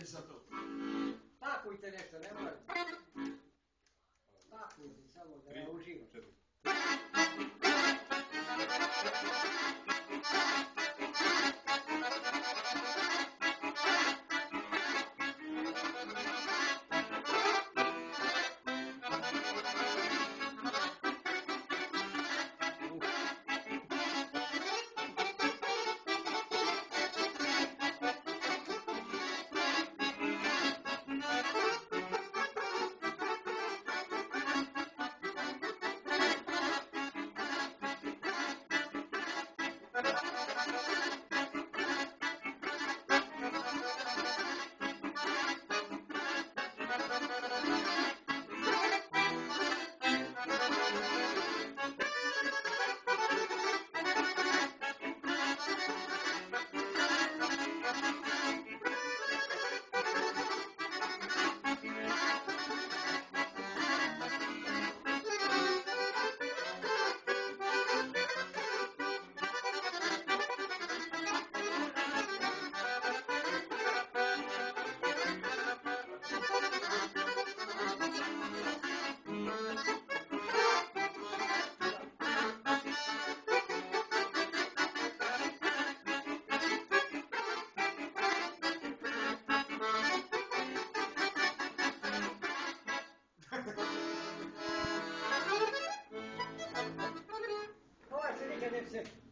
je za to. Takujte nešto, ne morate. Takujte, samo da uživam. 行。